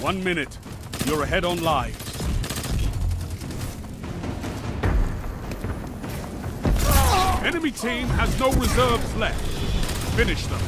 One minute. You're ahead on lives. Enemy team has no reserves left. Finish them.